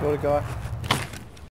Got a guy.